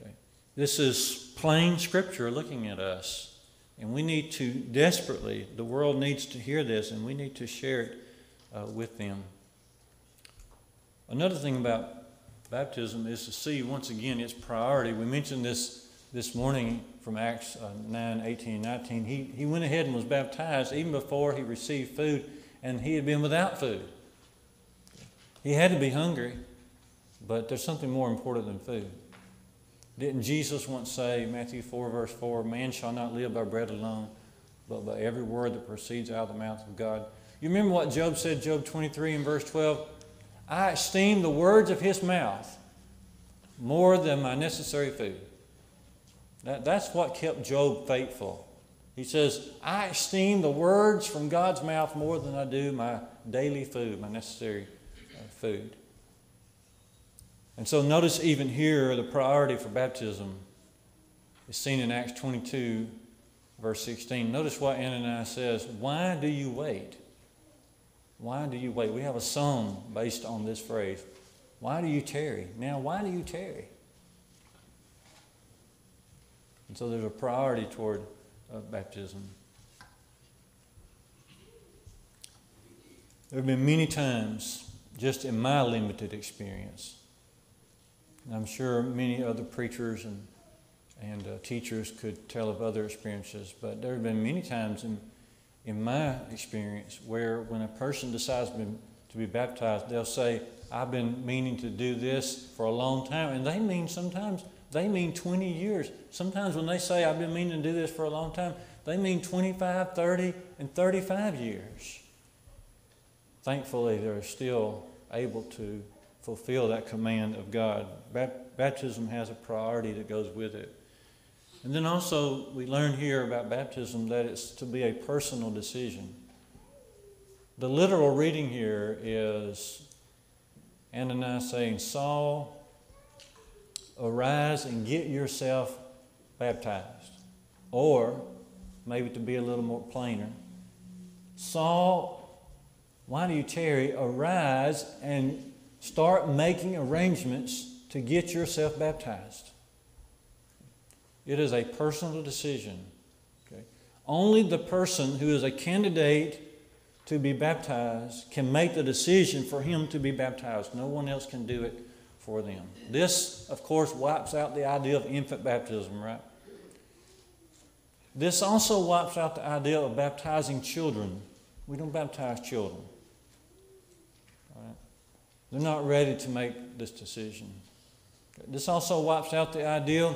Okay. This is plain scripture looking at us. And we need to desperately, the world needs to hear this, and we need to share it uh, with them. Another thing about baptism is to see, once again, its priority. We mentioned this this morning from Acts uh, 9, 18, and 19. He, he went ahead and was baptized even before he received food, and he had been without food. He had to be hungry, but there's something more important than food. Didn't Jesus once say, Matthew 4, verse 4, man shall not live by bread alone, but by every word that proceeds out of the mouth of God? You remember what Job said, Job 23 and verse 12? I esteem the words of his mouth more than my necessary food. That, that's what kept Job faithful. He says, I esteem the words from God's mouth more than I do my daily food, my necessary food. And so notice even here the priority for baptism is seen in Acts 22, verse 16. Notice what Ananias says Why do you wait? Why do you wait? We have a song based on this phrase. Why do you tarry? Now, why do you tarry? And so there's a priority toward uh, baptism. There have been many times just in my limited experience. And I'm sure many other preachers and, and uh, teachers could tell of other experiences, but there have been many times in, in my experience where when a person decides to be, to be baptized, they'll say, I've been meaning to do this for a long time. And they mean sometimes, they mean 20 years. Sometimes when they say, I've been meaning to do this for a long time, they mean 25, 30, and 35 years. Thankfully, they're still able to fulfill that command of God. Baptism has a priority that goes with it. And then also, we learn here about baptism that it's to be a personal decision. The literal reading here is Ananias saying, Saul, arise and get yourself baptized. Or, maybe to be a little more plainer, Saul, why do you tarry? Arise and start making arrangements to get yourself baptized. It is a personal decision. Okay? Only the person who is a candidate to be baptized can make the decision for him to be baptized. No one else can do it for them. This, of course, wipes out the idea of infant baptism, right? This also wipes out the idea of baptizing children. We don't baptize children. They're not ready to make this decision. This also wipes out the idea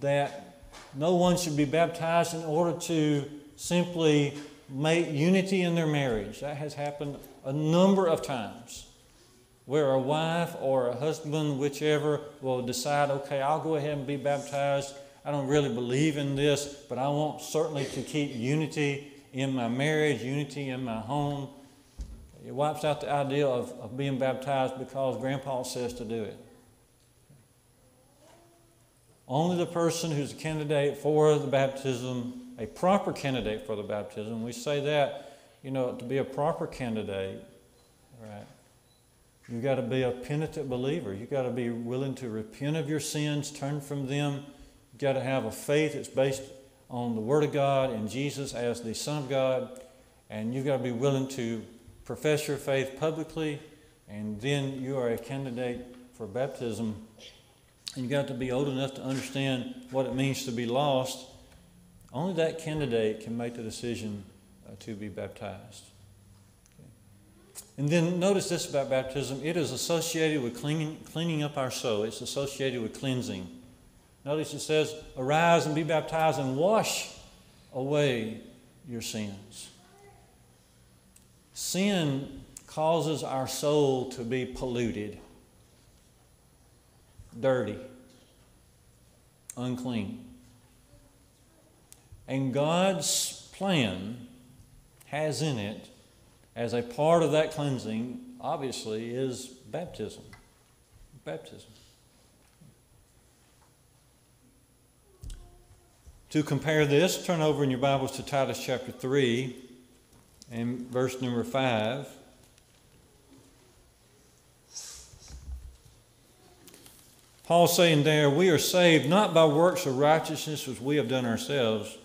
that no one should be baptized in order to simply make unity in their marriage. That has happened a number of times where a wife or a husband, whichever, will decide, okay, I'll go ahead and be baptized. I don't really believe in this, but I want certainly to keep unity in my marriage, unity in my home. It wipes out the idea of, of being baptized because grandpa says to do it. Only the person who's a candidate for the baptism, a proper candidate for the baptism, we say that, you know, to be a proper candidate, right? You've got to be a penitent believer. You've got to be willing to repent of your sins, turn from them. You've got to have a faith that's based on the Word of God and Jesus as the Son of God. And you've got to be willing to profess your faith publicly, and then you are a candidate for baptism. And you've got to be old enough to understand what it means to be lost. Only that candidate can make the decision uh, to be baptized. And then notice this about baptism it is associated with cleaning, cleaning up our soul, it's associated with cleansing. Notice it says, Arise and be baptized and wash away your sins. Sin causes our soul to be polluted, dirty, unclean. And God's plan has in it as a part of that cleansing, obviously, is baptism. Baptism. To compare this, turn over in your Bibles to Titus chapter 3 and verse number 5. Paul saying there, We are saved not by works of righteousness which we have done ourselves,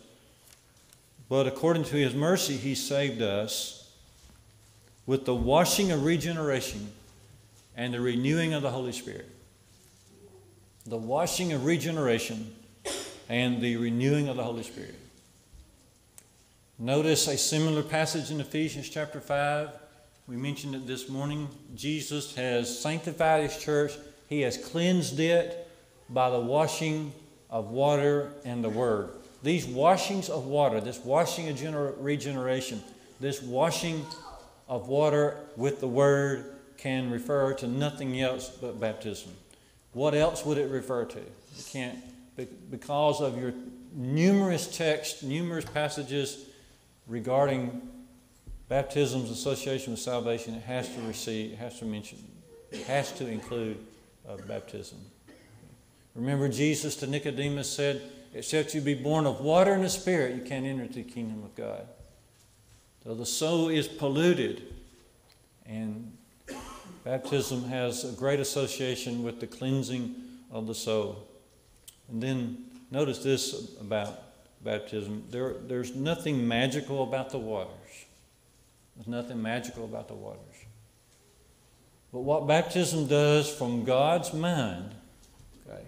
but according to his mercy, he saved us with the washing of regeneration and the renewing of the Holy Spirit. The washing of regeneration and the renewing of the Holy Spirit. Notice a similar passage in Ephesians chapter 5. We mentioned it this morning. Jesus has sanctified his church, he has cleansed it by the washing of water and the word. These washings of water, this washing of gener- regeneration, this washing of water with the word can refer to nothing else but baptism. What else would it refer to? It can't, because of your numerous texts, numerous passages regarding baptism's association with salvation, it has to receive, it has to mention, it has to include uh, baptism. Remember, Jesus to Nicodemus said, Except you be born of water and the Spirit, you can't enter the kingdom of God. So the soul is polluted, and baptism has a great association with the cleansing of the soul. And then notice this about baptism there, there's nothing magical about the waters. There's nothing magical about the waters. But what baptism does from God's mind, okay,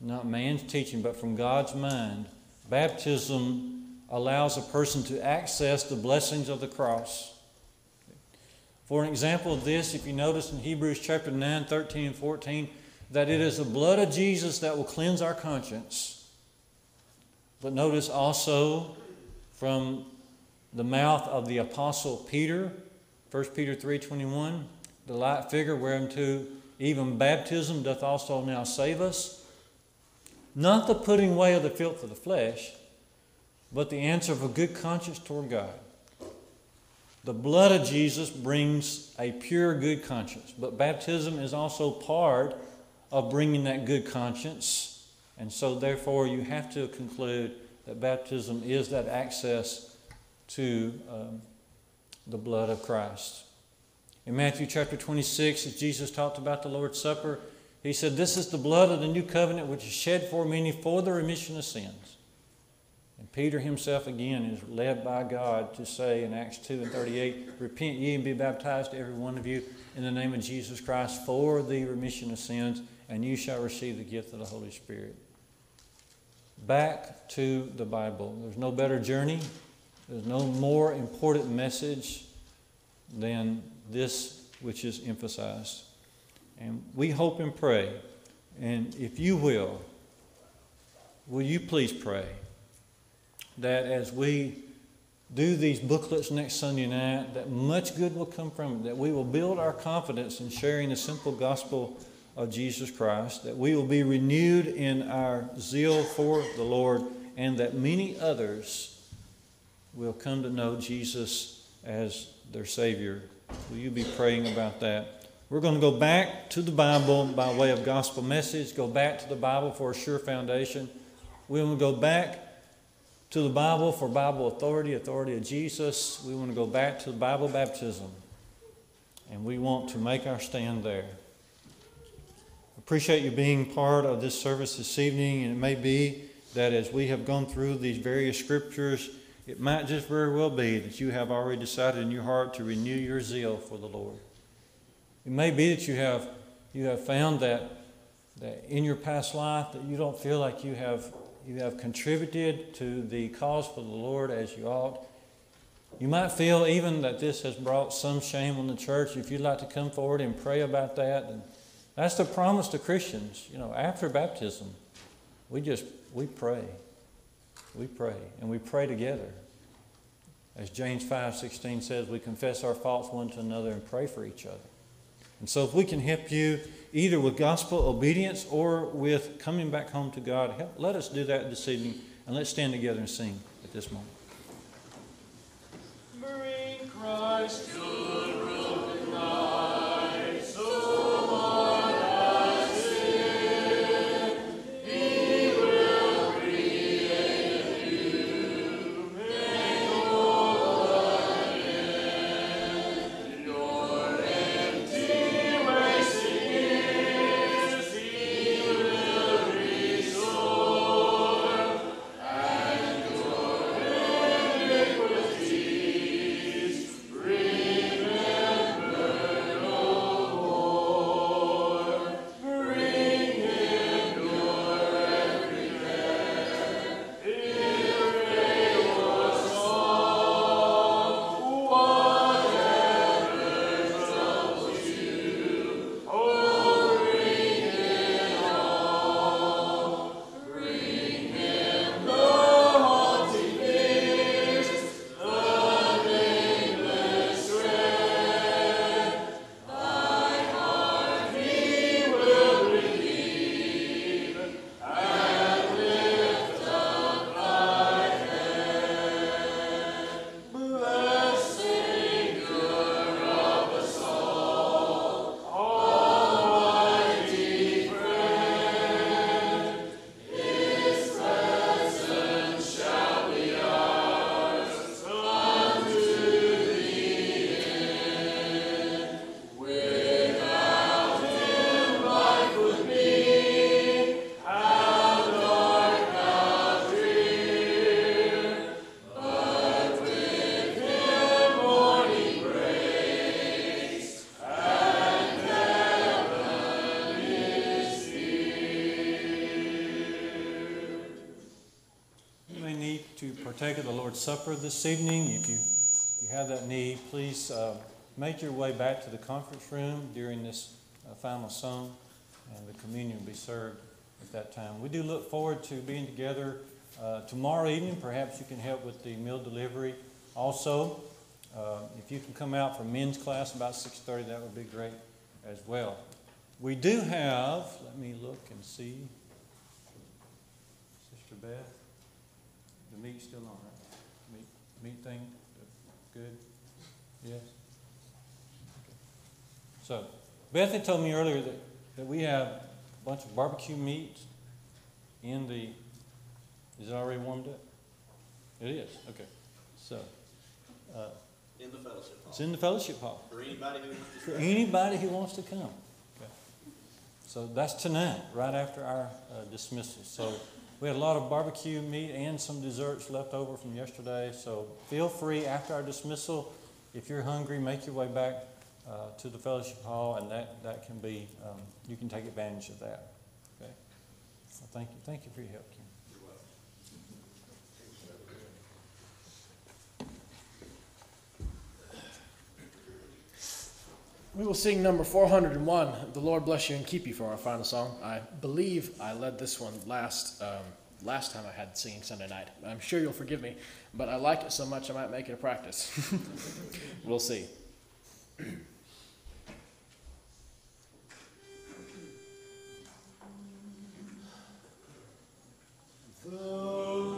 not man's teaching, but from God's mind, baptism allows a person to access the blessings of the cross. For an example of this, if you notice in Hebrews chapter 9, 13, and 14, that it is the blood of Jesus that will cleanse our conscience. But notice also from the mouth of the apostle Peter, 1 Peter 3:21, the light figure whereunto even baptism doth also now save us, not the putting away of the filth of the flesh, but the answer of a good conscience toward God. The blood of Jesus brings a pure, good conscience, but baptism is also part of bringing that good conscience. And so, therefore, you have to conclude that baptism is that access to um, the blood of Christ. In Matthew chapter 26, as Jesus talked about the Lord's Supper, he said, This is the blood of the new covenant which is shed for many for the remission of sins. And Peter himself again is led by God to say in Acts 2 and 38, Repent ye and be baptized, every one of you, in the name of Jesus Christ for the remission of sins, and you shall receive the gift of the Holy Spirit. Back to the Bible. There's no better journey, there's no more important message than this which is emphasized. And we hope and pray, and if you will, will you please pray that as we do these booklets next Sunday night, that much good will come from it, that we will build our confidence in sharing the simple gospel of Jesus Christ, that we will be renewed in our zeal for the Lord, and that many others will come to know Jesus as their Savior. Will you be praying about that? We're going to go back to the Bible by way of gospel message, go back to the Bible for a sure foundation. We want to go back to the Bible for Bible authority, authority of Jesus. We want to go back to the Bible baptism. And we want to make our stand there. Appreciate you being part of this service this evening. And it may be that as we have gone through these various scriptures, it might just very well be that you have already decided in your heart to renew your zeal for the Lord. It may be that you have, you have found that, that in your past life that you don't feel like you have, you have contributed to the cause for the Lord as you ought. You might feel even that this has brought some shame on the church. If you'd like to come forward and pray about that, and that's the promise to Christians. You know, after baptism, we just we pray. We pray, and we pray together. As James 5:16 says, we confess our faults one to another and pray for each other. And so if we can help you either with gospel obedience or with coming back home to God, help, let us do that this evening and let's stand together and sing at this moment. Christ partake of the Lord's Supper this evening. If you, you have that need, please uh, make your way back to the conference room during this uh, final song, and the communion will be served at that time. We do look forward to being together uh, tomorrow evening. Perhaps you can help with the meal delivery. Also, uh, if you can come out for men's class about 6:30, that would be great as well. We do have. Let me look and see. Sister Beth. The meat's still on, right? Meat, meat thing, good? Yes? Okay. So, Bethany told me earlier that, that we have a bunch of barbecue meat in the, is it already warmed up? It is, okay. So, uh, In the fellowship hall. it's in the fellowship hall For anybody who wants for anybody who wants to come. Okay. So that's tonight, right after our uh, dismissal. So we had a lot of barbecue meat and some desserts left over from yesterday. So feel free after our dismissal, if you're hungry, make your way back uh, to the fellowship hall, and that, that can be, um, you can take advantage of that. Okay. So thank you. Thank you for your help, We will sing number 401, The Lord Bless You and Keep You, for our final song. I believe I led this one last, um, last time I had singing Sunday night. I'm sure you'll forgive me, but I like it so much I might make it a practice. we'll see. The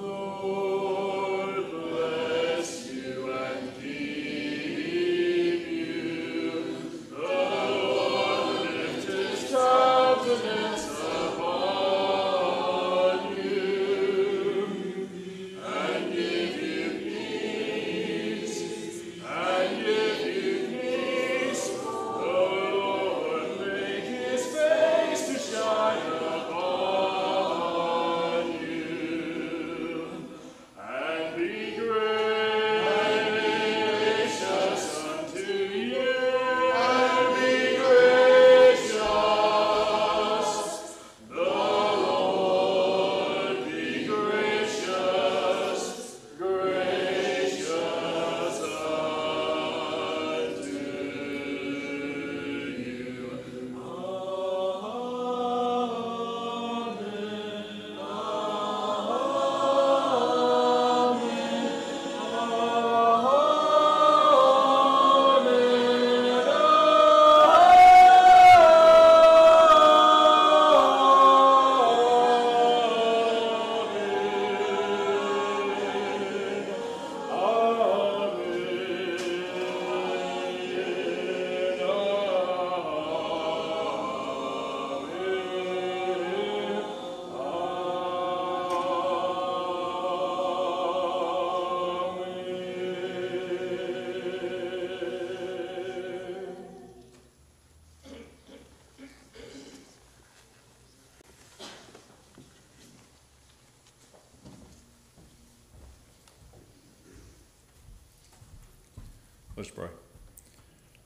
Let's pray.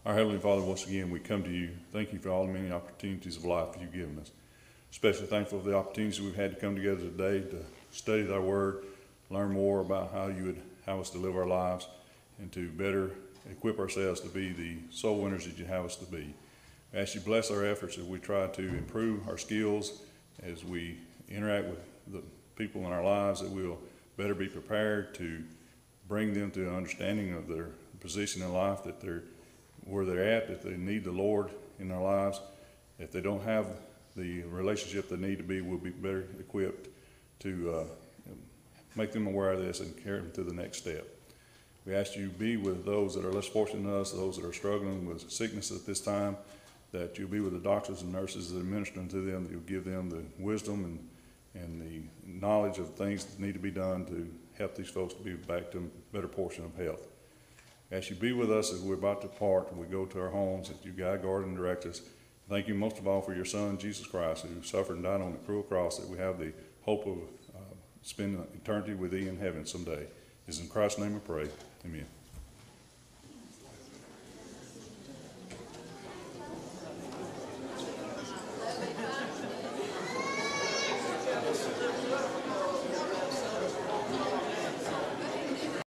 Our Heavenly Father, once again, we come to you. Thank you for all the many opportunities of life that you've given us. Especially thankful for the opportunities we've had to come together today to study thy word, learn more about how you would have us to live our lives, and to better equip ourselves to be the soul winners that you have us to be. I ask you bless our efforts as we try to improve our skills, as we interact with the people in our lives, that we'll better be prepared to bring them to an understanding of their position in life, that they're where they're at, that they need the Lord in their lives. If they don't have the relationship they need to be, we'll be better equipped to uh, make them aware of this and carry them to the next step. We ask you be with those that are less fortunate than us, those that are struggling with sickness at this time, that you'll be with the doctors and nurses that are ministering to them, that you'll give them the wisdom and, and the knowledge of things that need to be done to help these folks to be back to a better portion of health. As you be with us as we're about to part and we go to our homes, that you guide, guard, and direct us. Thank you most of all for your Son, Jesus Christ, who suffered and died on the cruel cross, that we have the hope of uh, spending eternity with thee in heaven someday. It's in Christ's name we pray. Amen.